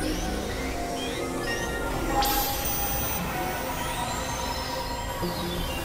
Thank you.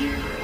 you.